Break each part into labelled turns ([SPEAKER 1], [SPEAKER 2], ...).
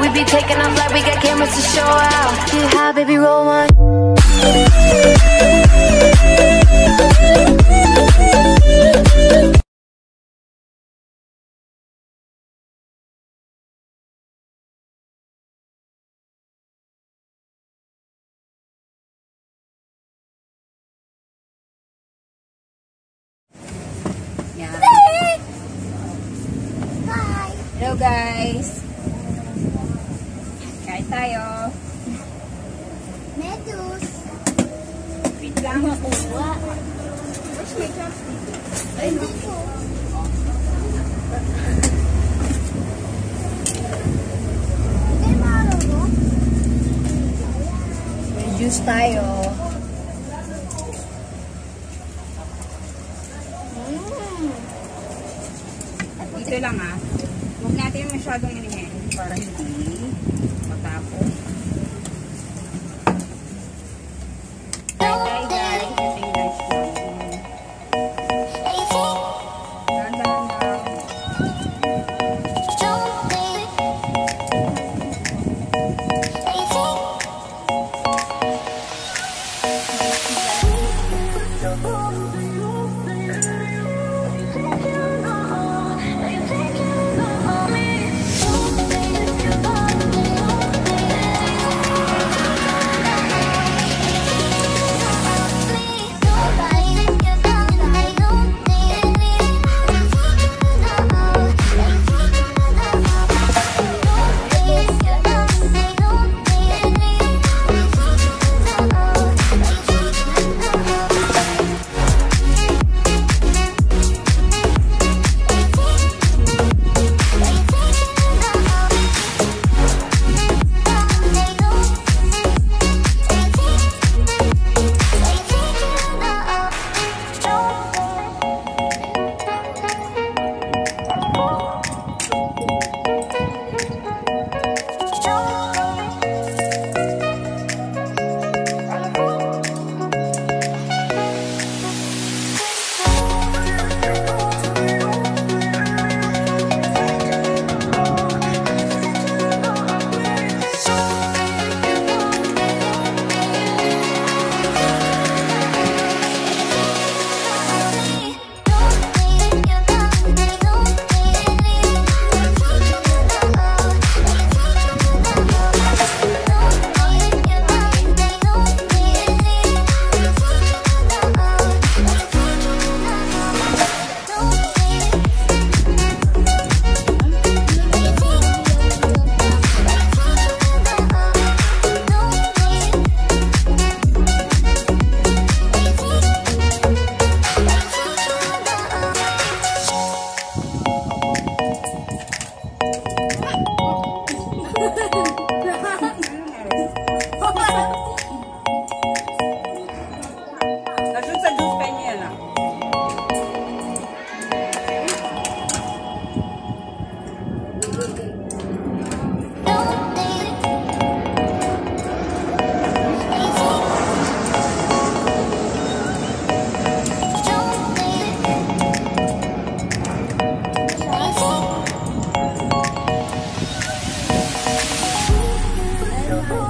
[SPEAKER 1] We be taking off like we got cameras to show out. Get high, baby, roll one.
[SPEAKER 2] Medus.
[SPEAKER 3] Wait lang ako. Where's my chopstick? Ay. May juice tayo. At dito lang ah. Huwag natin masyadong inihin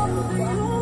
[SPEAKER 3] Oh,